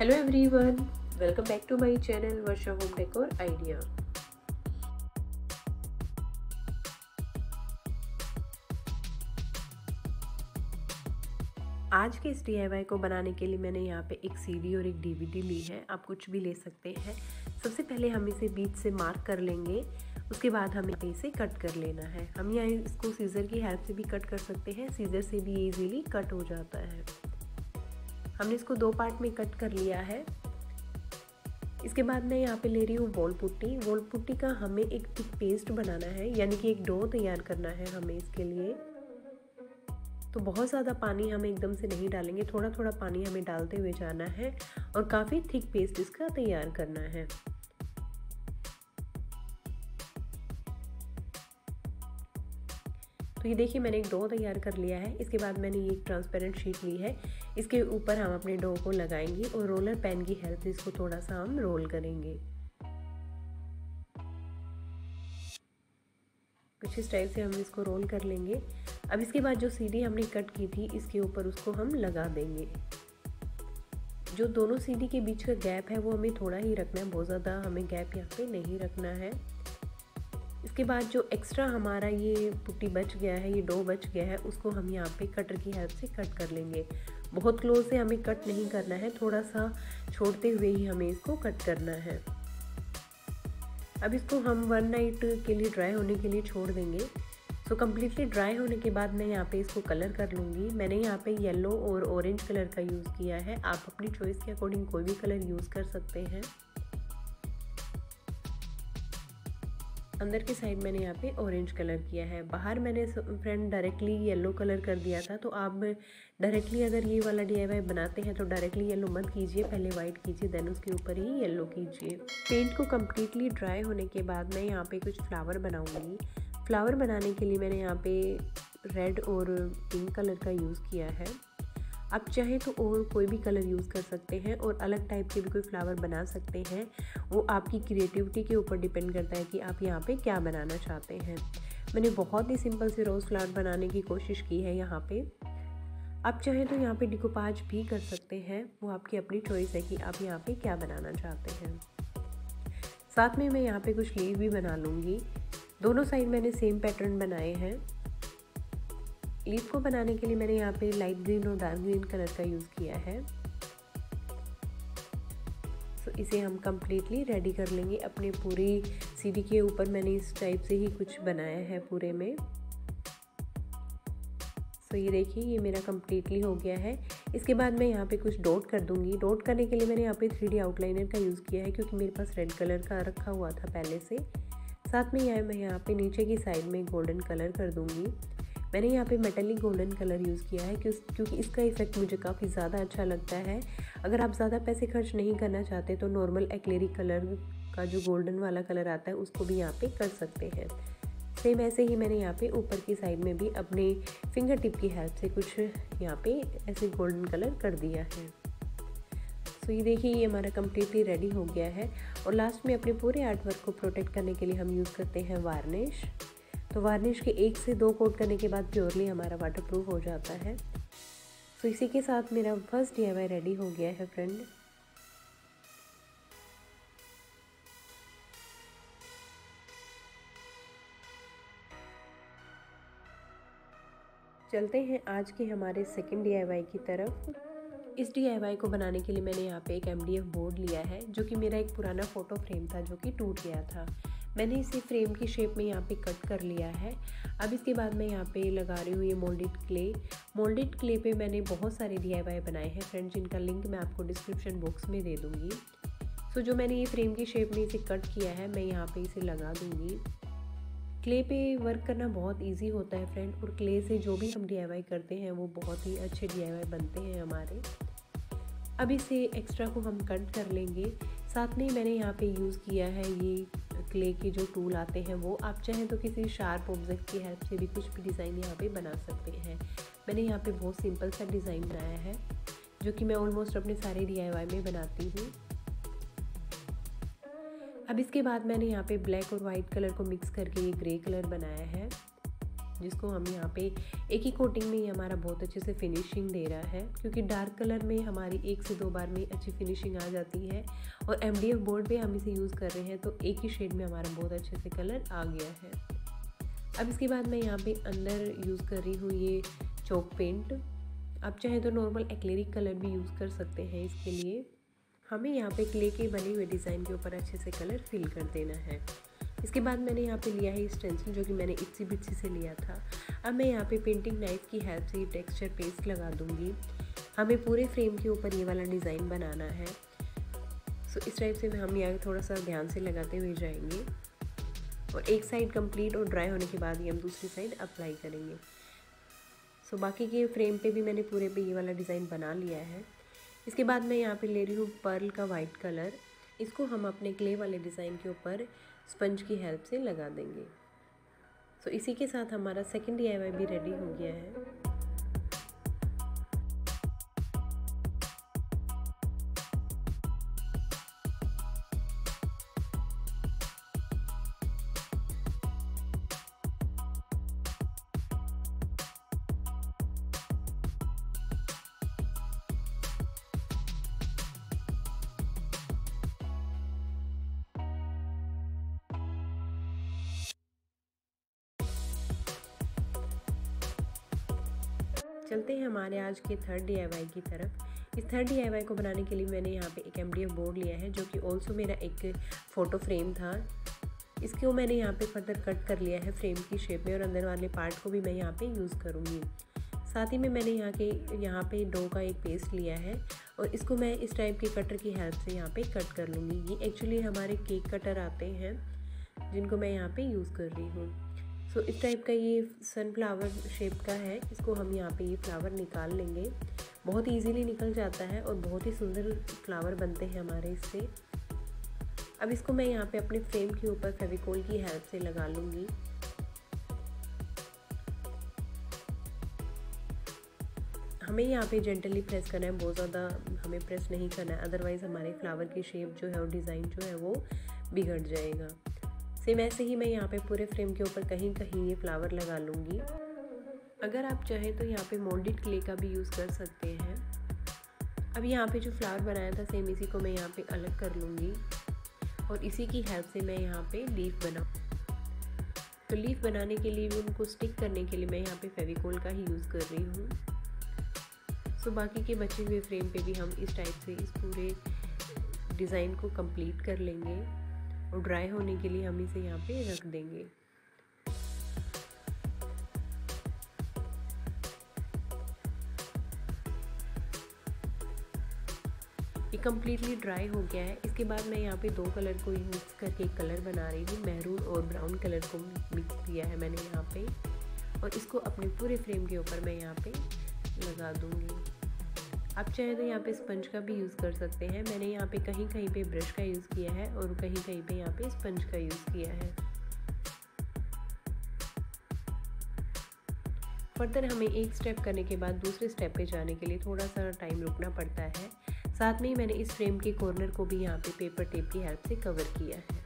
Hello everyone welcome back to my channel Varsha home decor idea आज के इस DIY को बनाने के लिए मैंने यहाँ पे एक सीडी और एक डीवीडी ली है, आप कुछ भी ले सकते हैं। सबसे पहले हम इसे बीच से मार्क कर लेंगे, उसके बाद हमें इसे कट कर लेना है। हम यहाँ इसको सीज़र की हेल्प से भी कट कर सकते हैं सीज़र से भी इजीली कट हो जाता है। हमने इसको दो पार्ट में कट कर लिया है। इसके बाद मैं यहाँ पे ले रही हूँ वॉल पुट्टी। वॉल पुट्टी का हमें एक थिक पेस्ट बनाना है, यानी कि एक डो तैयार करना है हमें इसके लिए। तो बहुत ज़्यादा पानी हम एकदम से नहीं डालेंगे थोड़ा थोड़ा पानी हमें डालते हुए जाना है और काफ़ी थिक पेस्ट इसका तैयार करना है। तो ये देखिए मैंने एक डो तैयार कर लिया है। इसके बाद मैंने ये एक ट्रांसपेरेंट शीट ली है। इसके ऊपर हम अपने डो को लगाएँगे और रोलर पेन की हेल्प से इसको थोड़ा सा हम रोल करेंगे। कुछ इस टाइप से हम इसको रोल कर लेंगे। अब इसके बाद जो सीढ़ी हमने कट की थी, इसके ऊपर उसको हम लगा देंगे। जो दोनों सीढ़ी के बीच का गैप है, वो हमें थोड़ा ही रखना है, बहुत ज़्यादा हमें गैप यहाँ पे नहीं रखना है। इसके बाद जो एक्स्ट्रा हमारा ये पुट्टी बच गया है, ये डो बच गया है, उसको हम यहाँ पे कटर की हेल्प से कट कर लेंगे। बहुत क्लोज से हमें कट नहीं करना है, थोड़ा सा छोड़ते हुए ही हमें इसको कट करना है। अब इसको हम वन नाइट के लिए ड्राई होने के लिए छोड़ देंगे। सो कम्प्लीटली ड्राई होने के बाद मैं यहाँ पे इसको कलर कर लूँगी। मैंने यहाँ पे येलो और ऑरेंज कलर का यूज़ किया है। आप अपनी चॉइस के अकॉर्डिंग कोई भी कलर यूज़ कर सकते हैं। अंदर की साइड मैंने यहाँ पे ऑरेंज कलर किया है। बाहर मैंने फ्रेंड डायरेक्टली येलो कलर कर दिया था तो आप डायरेक्टली अगर ये वाला डीआईवाई बनाते हैं तो डायरेक्टली येलो मत कीजिए, पहले वाइट कीजिए देन उसके ऊपर ही येलो कीजिए। पेंट को कम्प्लीटली ड्राई होने के बाद मैं यहाँ पे कुछ फ्लावर बनाऊँगी। फ्लावर बनाने के लिए मैंने यहाँ पे रेड और पिंक कलर का यूज़ किया है। आप चाहें तो और कोई भी कलर यूज़ कर सकते हैं और अलग टाइप के भी कोई फ्लावर बना सकते हैं। वो आपकी क्रिएटिविटी के ऊपर डिपेंड करता है कि आप यहाँ पे क्या बनाना चाहते हैं। मैंने बहुत ही सिंपल से रोज़ फ्लावर बनाने की कोशिश की है यहाँ पे। आप चाहें तो यहाँ पे डिकोपाज भी कर सकते हैं। वो आपकी अपनी चॉइस है कि आप यहाँ पे क्या बनाना चाहते हैं। साथ में मैं यहाँ पे कुछ लीव भी बना लूँगी। दोनों साइड मैंने सेम पैटर्न बनाए हैं। लीफ को बनाने के लिए मैंने यहाँ पे लाइट ग्रीन और डार्क ग्रीन कलर का यूज़ किया है। तो इसे हम कम्प्लीटली रेडी कर लेंगे अपने पूरी सीढ़ी के ऊपर। मैंने इस टाइप से ही कुछ बनाया है पूरे में। तो ये देखिए, ये मेरा कम्प्लीटली हो गया है। इसके बाद मैं यहाँ पे कुछ डॉट कर दूँगी। डॉट करने के लिए मैंने यहाँ पे थ्री आउटलाइनर का यूज़ किया है क्योंकि मेरे पास रेड कलर का रखा हुआ था पहले से। साथ में यह मैं यहाँ पे नीचे की साइड में गोल्डन कलर कर दूँगी। मैंने यहाँ पे मेटलिक गोल्डन कलर यूज़ किया है क्योंकि इसका इफ़ेक्ट मुझे काफ़ी ज़्यादा अच्छा लगता है। अगर आप ज़्यादा पैसे खर्च नहीं करना चाहते तो नॉर्मल एक्लेरिक कलर का जो गोल्डन वाला कलर आता है, उसको भी यहाँ पे कर सकते हैं। सेम ऐसे ही मैंने यहाँ पे ऊपर की साइड में भी अपने फिंगर टिप की हेल्प से कुछ यहाँ पे ऐसे गोल्डन कलर कर दिया है। तो ये देखिए, ये हमारा कम्प्लीटली रेडी हो गया है। और लास्ट में अपने पूरे आर्ट वर्क को प्रोटेक्ट करने के लिए हम यूज़ करते हैं वार्निश तो वार्निश के एक से दो कोट करने के बाद प्योरली हमारा वाटर प्रूफ हो जाता है। तो इसी के साथ मेरा फ़र्स्ट डी रेडी हो गया है फ्रेंड चलते हैं आज के हमारे सेकंड डीआईवाई की तरफ़। इस डीआईवाई को बनाने के लिए मैंने यहाँ पे एक एमडीएफ बोर्ड लिया है, जो कि मेरा एक पुराना फ़ोटो फ्रेम था, जो कि टूट गया था। मैंने इसे फ्रेम की शेप में यहाँ पे कट कर लिया है। अब इसके बाद मैं यहाँ पे लगा रही हूँ ये मोल्डेड क्ले मोल्डेड क्ले पे मैंने बहुत सारे डीआईवाई बनाए हैं फ्रेंड्स जिनका लिंक मैं आपको डिस्क्रिप्शन बॉक्स में दे दूँगी। सो जो मैंने ये फ्रेम की शेप में इसे कट किया है, मैं यहाँ पर इसे लगा दूँगी। क्ले पे वर्क करना बहुत इजी होता है फ्रेंड और क्ले से जो भी हम डीआईवाई करते हैं, वो बहुत ही अच्छे डीआईवाई बनते हैं हमारे। अब इसे एक्स्ट्रा को हम कट कर लेंगे। साथ में मैंने यहाँ पे यूज़ किया है ये क्ले के जो टूल आते हैं वो आप चाहें तो किसी शार्प ऑब्जेक्ट की हेल्प से भी कुछ भी डिज़ाइन यहाँ पे बना सकते हैं। मैंने यहाँ पे बहुत सिंपल सा डिज़ाइन बनाया है, जो कि मैं ऑलमोस्ट अपने सारे डी में बनाती हूँ। अब इसके बाद मैंने यहाँ पे ब्लैक और वाइट कलर को मिक्स करके ये ग्रे कलर बनाया है। जिसको हम यहाँ पे एक ही कोटिंग में ही हमारा बहुत अच्छे से फिनिशिंग दे रहा है, क्योंकि डार्क कलर में हमारी एक से दो बार में अच्छी फिनिशिंग आ जाती है और एमडीएफ बोर्ड पे हम इसे यूज़ कर रहे हैं तो एक ही शेड में हमारा बहुत अच्छे से कलर आ गया है। अब इसके बाद मैं यहाँ पे अंदर यूज़ कर रही हूँ ये चौक पेंट आप चाहे तो नॉर्मल एक्लेरिक कलर भी यूज़ कर सकते हैं इसके लिए। हमें यहाँ पे क्ले के बने हुए डिज़ाइन के ऊपर अच्छे से कलर फिल कर देना है। इसके बाद मैंने यहाँ पे लिया है स्टेंसिल जो कि मैंने इच्छी बिच्छी से लिया था। अब मैं यहाँ पे पेंटिंग नाइफ की हेल्प से ये टेक्सचर पेस्ट लगा दूँगी। हमें पूरे फ्रेम के ऊपर ये वाला डिज़ाइन बनाना है। सो इस टाइप से हम यहाँ थोड़ा सा ध्यान से लगाते हुए जाएँगे। और एक साइड कंप्लीट और ड्राई होने के बाद ही हम दूसरी साइड अप्लाई करेंगे। सो बाकी के फ्रेम पे भी मैंने पूरे पे ये वाला डिज़ाइन बना लिया है। इसके बाद मैं यहाँ पे ले रही हूँ पर्ल का वाइट कलर इसको हम अपने क्ले वाले डिज़ाइन के ऊपर स्पंज की हेल्प से लगा देंगे। सो इसी के साथ हमारा सेकेंड डी भी रेडी हो गया है। चलते हैं हमारे आज के थर्ड डीआईवाई की तरफ़। इस थर्ड डीआईवाई को बनाने के लिए मैंने यहाँ पे एक एमडीएफ बोर्ड लिया है, जो कि ऑल्सो मेरा एक फ़ोटो फ्रेम था। इसको मैंने यहाँ पे फर्दर कट कर लिया है फ्रेम की शेप में और अंदर वाले पार्ट को भी मैं यहाँ पे यूज़ करूँगी। साथ ही में मैंने यहाँ के, यहाँ पे डो का एक पेस्ट लिया है और इसको मैं इस टाइप के कटर की हेल्प से यहाँ पे कट कर लूँगी। ये एक्चुअली हमारे केक कटर आते हैं, जिनको मैं यहाँ पे यूज़ कर रही हूँ। सो इस टाइप का ये सनफ्लावर शेप का है इसको हम यहाँ पे ये फ्लावर निकाल लेंगे। बहुत इजीली निकल जाता है और बहुत ही सुंदर फ्लावर बनते हैं हमारे इससे। अब इसको मैं यहाँ पे अपने फ्रेम के ऊपर फेविकोल की हेल्प से लगा लूँगी। हमें यहाँ पे जेंटली प्रेस करना है, बहुत ज़्यादा हमें प्रेस नहीं करना है अदरवाइज़ हमारे फ्लावर की शेप जो है और डिज़ाइन जो है वो बिगड़ जाएगा। सेम ऐसे ही मैं यहाँ पे पूरे फ्रेम के ऊपर कहीं कहीं ये फ्लावर लगा लूँगी। अगर आप चाहें तो यहाँ पे मोल्डेड क्ले का भी यूज़ कर सकते हैं। अब यहाँ पे जो फ्लावर बनाया था सेम इसी को मैं यहाँ पे अलग कर लूँगी। और इसी की हेल्प से मैं यहाँ पे लीफ बनाऊँ तो लीफ बनाने के लिए भी उनको स्टिक करने के लिए मैं यहाँ पे फेविकोल का ही यूज़ कर रही हूँ। सो बाकी के बचे हुए फ्रेम पे भी हम इस टाइप से इस पूरे डिज़ाइन को कंप्लीट कर लेंगे। और ड्राई होने के लिए हम इसे यहाँ पे रख देंगे। ये कम्प्लीटली ड्राई हो गया है। इसके बाद मैं यहाँ पे दो कलर को मिक्स करके एक कलर बना रही हूँ मैरून और ब्राउन कलर को मिक्स किया है मैंने यहाँ पे। और इसको अपने पूरे फ्रेम के ऊपर मैं यहाँ पे लगा दूँगी। आप चाहे तो यहाँ पे स्पंज का भी यूज़ कर सकते हैं। मैंने यहाँ पे कहीं कहीं पे ब्रश का यूज़ किया है और कहीं कहीं पे यहाँ पे स्पंज का यूज़ किया है। फर्दर हमें एक स्टेप करने के बाद दूसरे स्टेप पे जाने के लिए थोड़ा सा टाइम रुकना पड़ता है। साथ में ही मैंने इस फ्रेम के कॉर्नर को भी यहाँ पे पेपर टेप की हेल्प से कवर किया है।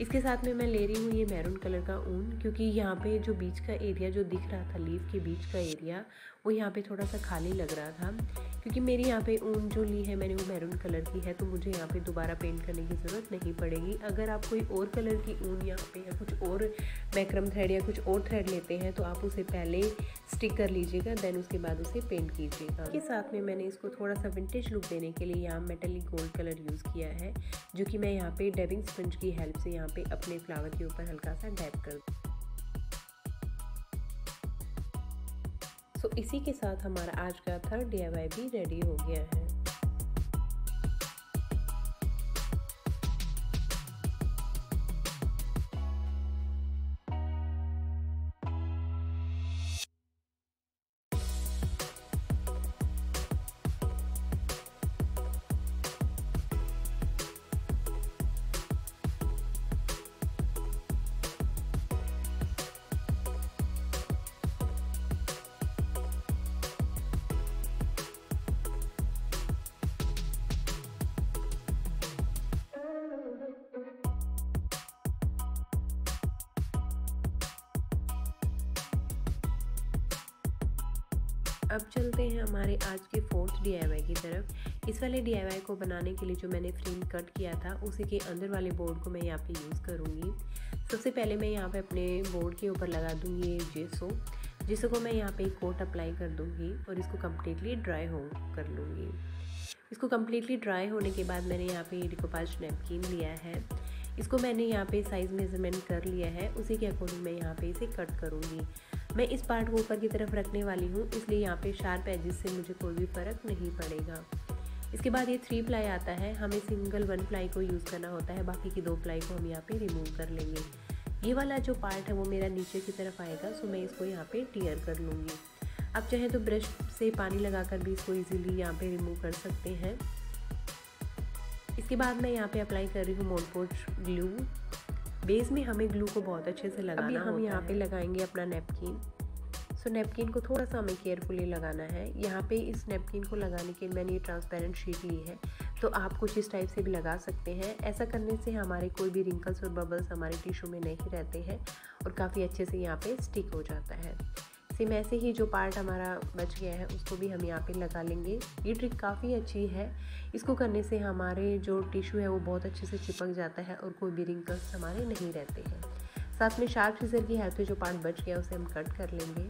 इसके साथ में मैं ले रही हूँ ये मैरून कलर का ऊन, क्योंकि यहाँ पे जो बीच का एरिया जो दिख रहा था लीव के बीच का एरिया वो यहाँ पे थोड़ा सा खाली लग रहा था। क्योंकि मेरी यहाँ पे ऊन जो ली है मैंने वो मैरून कलर की है तो मुझे यहाँ पे दोबारा पेंट करने की ज़रूरत नहीं पड़ेगी। अगर आप कोई और कलर की ऊन यहाँ पे या कुछ और मैक्रम थ्रेड या कुछ और थ्रेड लेते हैं तो आप उसे पहले स्टिक कर लीजिएगा देन उसके बाद उसे पेंट कीजिएगा। इसके साथ में मैंने इसको थोड़ा सा विंटेज लुक देने के लिए यहाँ मेटलिक गोल्ड कलर यूज़ किया है, जो कि मैं यहाँ पर डेबिंग स्पंज की हेल्प से यहाँ पर अपने फ्लावर के ऊपर हल्का सा डैप कर सो इसी के साथ हमारा आज का थर्ड डी भी रेडी हो गया है। अब चलते हैं हमारे आज के फोर्थ डी की तरफ़। इस वाले डी को बनाने के लिए जो मैंने फ्रेम कट किया था, उसी के अंदर वाले बोर्ड को मैं यहाँ पे यूज़ करूँगी। सबसे पहले मैं यहाँ पे अपने बोर्ड के ऊपर लगा दूँगी ये जेसो जिसो को मैं यहाँ पे एक कोट अप्लाई कर दूँगी और इसको कम्प्लीटली ड्राई हो कर लूँगी। इसको कम्प्लीटली ड्राई होने के बाद मैंने यहाँ पे डिकोपाज नैपकिन लिया है। इसको मैंने यहाँ पे साइज़ मेज़रमेंट कर लिया है, उसी के अकॉर्डिंग मैं यहाँ पे इसे कट करूँगी। मैं इस पार्ट को ऊपर की तरफ़ रखने वाली हूँ, इसलिए यहाँ पे शार्प एजिस से मुझे कोई भी फ़र्क नहीं पड़ेगा। इसके बाद ये थ्री प्लाई आता है, हमें सिंगल वन प्लाई को यूज़ करना होता है, बाकी की दो प्लाई को हम यहाँ पे रिमूव कर लेंगे। ये वाला जो पार्ट है वो मेरा नीचे की तरफ़ आएगा सो मैं इसको यहाँ पे टीयर कर लूँगी। आप चाहें तो ब्रश से पानी लगाकर भी इसको इजीली यहाँ पे रिमूव कर सकते हैं। इसके बाद मैं यहाँ पे अप्लाई कर रही हूँ मोनपोच ग्लू बेस में हमें ग्लू को बहुत अच्छे से लगाना अभी हम यहाँ पे लगाएँगे अपना नेपकिन सो so, नेपकिन को थोड़ा सा हमें केयरफुली लगाना है। यहाँ पे इस नेपकिन को लगाने के लिए मैंने ये ट्रांसपेरेंट शीट ली है। तो आप कुछ इस टाइप से भी लगा सकते हैं। ऐसा करने से हमारे कोई भी रिंकल्स और बबल्स हमारे टिशू में नहीं रहते हैं और काफ़ी अच्छे से यहाँ पे स्टिक हो जाता है। सेम ऐसे ही जो पार्ट हमारा बच गया है, उसको भी हम यहाँ पे लगा लेंगे। ये ट्रिक काफ़ी अच्छी है। इसको करने से हमारे जो टिश्यू है, वो बहुत अच्छे से चिपक जाता है और कोई भी रिंकल्स हमारे नहीं रहते हैं। साथ में शार्प सीजर की हेल्प से जो पार्ट बच गया, उसे हम कट कर लेंगे।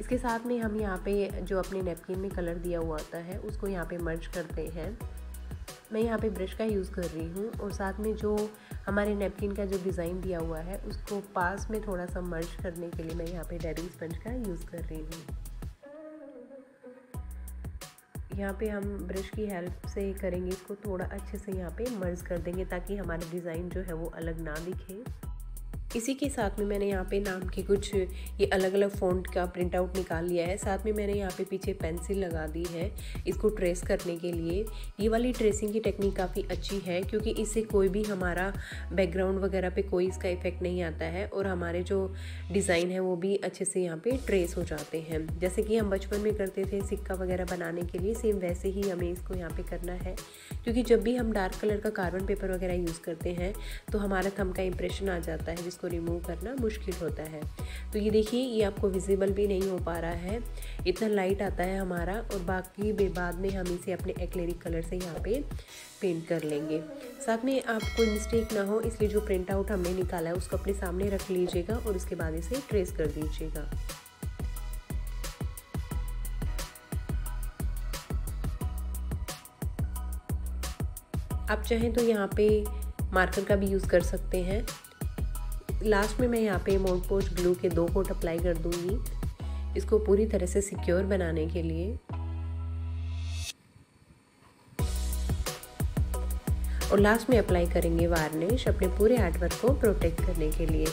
इसके साथ में हम यहाँ पे जो अपने नेपकिन में कलर दिया हुआ होता है, उसको यहाँ पे मर्ज करते हैं। मैं यहाँ पे ब्रश का यूज़ कर रही हूँ और साथ में जो हमारे नेपकिन का जो डिज़ाइन दिया हुआ है, उसको पास में थोड़ा सा मर्ज करने के लिए मैं यहाँ पे डेरिंग स्पंज का यूज़ कर रही हूँ। यहाँ पे हम ब्रश की हेल्प से करेंगे इसको, थोड़ा अच्छे से यहाँ पे मर्ज कर देंगे ताकि हमारा डिज़ाइन जो है वो अलग ना दिखे। इसी के साथ में मैंने यहाँ पे नाम के कुछ ये अलग अलग फ़ॉन्ट का प्रिंट आउट निकाल लिया है। साथ में मैंने यहाँ पे पीछे पेंसिल लगा दी है इसको ट्रेस करने के लिए। ये वाली ट्रेसिंग की टेक्निक काफ़ी अच्छी है क्योंकि इससे कोई भी हमारा बैकग्राउंड वगैरह पे कोई इसका इफ़ेक्ट नहीं आता है और हमारे जो डिज़ाइन है वो भी अच्छे से यहाँ पर ट्रेस हो जाते हैं। जैसे कि हम बचपन में करते थे सिक्का वगैरह बनाने के लिए सेम वैसे ही हमें इसको यहाँ पर करना है। क्योंकि जब भी हम डार्क कलर का कार्बन पेपर वगैरह यूज़ करते हैं तो हमारा थम का इम्प्रेशन आ जाता है जिसको रिमूव करना मुश्किल होता है। तो ये देखिए, ये आपको विजिबल भी नहीं हो पा रहा है। इतना लाइट आता है हमारा और बाकी बाद में हम इसे अपने एक्लेरिक कलर से यहाँ पे पेंट कर लेंगे। साथ में आप कोई मिस्टेक ना हो, इसलिए जो प्रिंट आउट हमने निकाला है, उसको अपने सामने रख लीजिएगा और उसके बाद इसे ट्रेस कर दीजिएगा। आप चाहें तो यहाँ पे मार्कर का भी यूज़ कर सकते हैं। लास्ट में मैं यहाँ पे मोटपोच ग्लू के दो कोट अप्लाई कर दूँगी। इसको पूरी तरह से सिक्योर बनाने के लिए। और लास्ट में अप्लाई करेंगे वार्निश अपने पूरे आर्टवर्क को प्रोटेक्ट करने के लिए।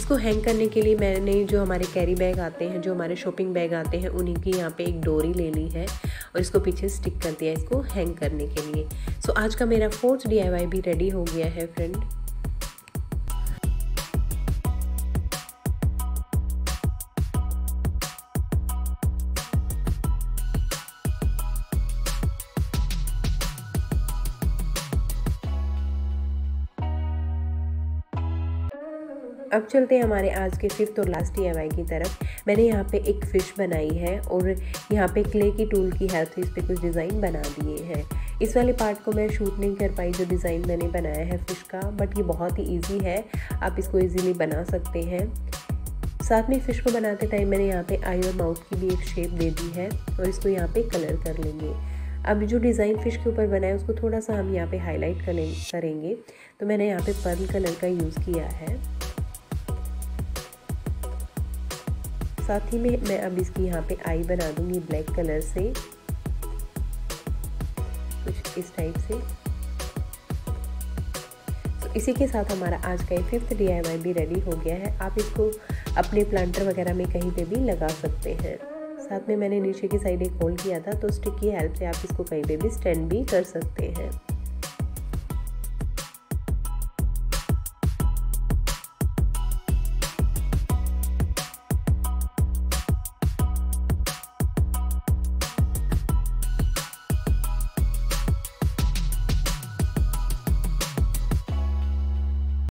इसको हैंग करने के लिए मैंने जो हमारे कैरी बैग आते हैं जो हमारे शॉपिंग बैग आते हैं उन्हीं की यहाँ पे एक डोरी ले ली है और इसको पीछे स्टिक कर दिया इसको हैंग करने के लिए। सो so, आज का मेरा फोर्थ डी भी रेडी हो गया है फ्रेंड अब चलते हैं हमारे आज के फिफ्थ और लास्ट ई एम की तरफ़। मैंने यहाँ पे एक फ़िश बनाई है और यहाँ पे क्ले की टूल की हेल्प से इस पर कुछ डिज़ाइन बना दिए हैं। इस वाले पार्ट को मैं शूट नहीं कर पाई जो डिज़ाइन मैंने बनाया है फ़िश का बट ये बहुत ही ईजी है। आप इसको ईजीली बना सकते हैं। साथ में फ़िश को बनाते टाइम मैंने यहाँ पे आई और माउथ की भी एक शेप दे दी है और इसको यहाँ पे कलर कर लेंगे। अब जो डिज़ाइन फ़िश के ऊपर बना है, उसको थोड़ा सा हम यहाँ पे हाईलाइट करेंगे। तो मैंने यहाँ पे पर्ल कलर का यूज़ किया है। साथ ही में मैं अब इसकी यहाँ पे आई बना दूँगी ब्लैक कलर से। कुछ इस टाइप से। तो इसी के साथ हमारा आज का ये फिफ्थ डी भी रेडी हो गया है। आप इसको अपने प्लांटर वगैरह में कहीं पे भी लगा सकते हैं। साथ में मैंने नीचे की साइड एक होल्ड किया था तो स्टिक की हेल्प से आप इसको कहीं पे भी स्टैंड भी कर सकते हैं।